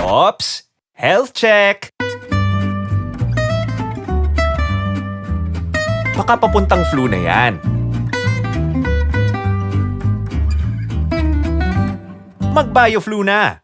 Oops! Health check! Baka papuntang flu na yan. Mag-bioflu na!